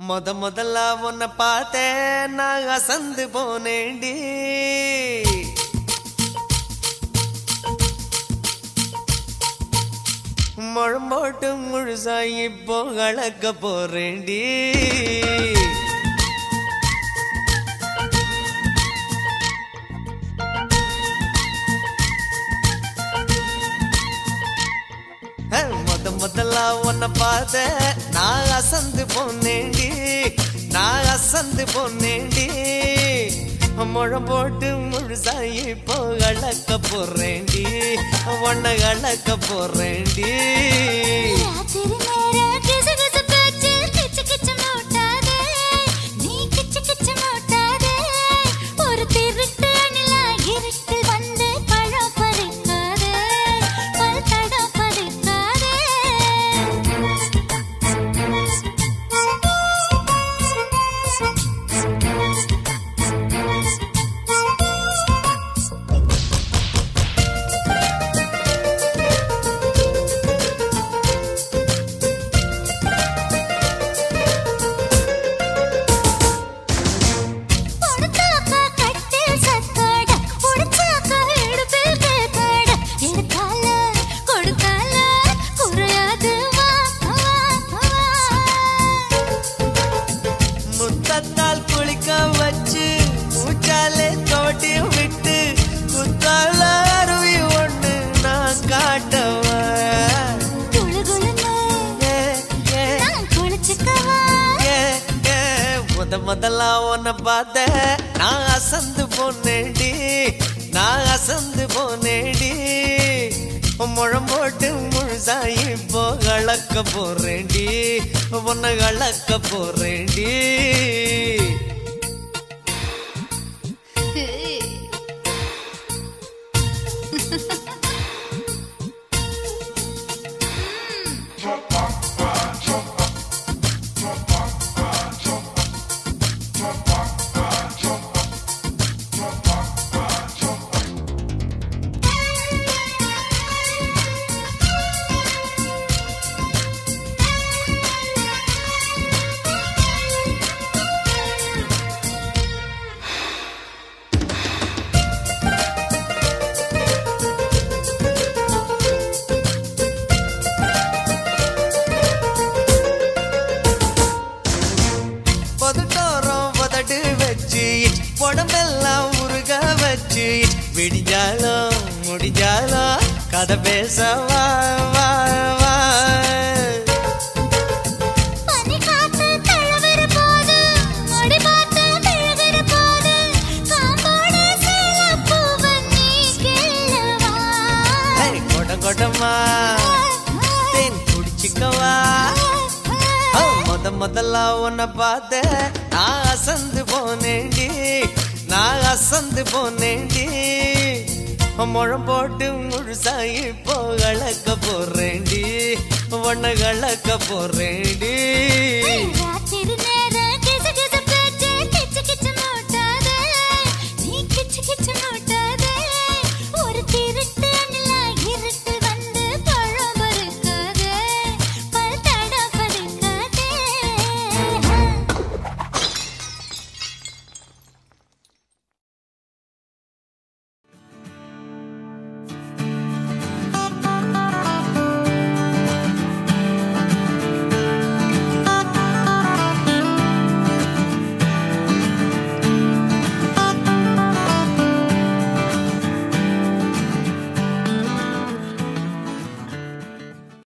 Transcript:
முத முதல்ல உன்னை பார்த்தேன் நான் அசந்து போனேண்டி முழம்போட்டு முழுசா இப்போ கலக்க போறேண்டி முதல்ல உன்னை பார்த்த. நான் அசந்து போனேண்டி நான் அசந்து போனேண்டி முழம் போட்டு முழுசா இப்போ அழக்க போறேண்டி உன்னை அழக்க போறேண்டி முத முதலா உன்னை பார்த்த நான் அசந்து போனேடி நான் அசந்து போனேடி முழம் போட்டு முழுசாயி இப்போ கலக்க போறேண்டி உன்னை கலக்க போறேன்டி. விடிஞ்சாலும் முடிஞ்சாலும் கதை பேச வா வா வா. கொடமா தேன் குடிச்சுக்கவா. முத முதல்ல உன்னை பார்த்த நான் அசந்து போனேண்டி நான் அசந்து போனேண்டி முழம் போட்டு முழுசாயி இப்போ கலக்க போறேண்டி உன்னை கலக்க போறேண்டி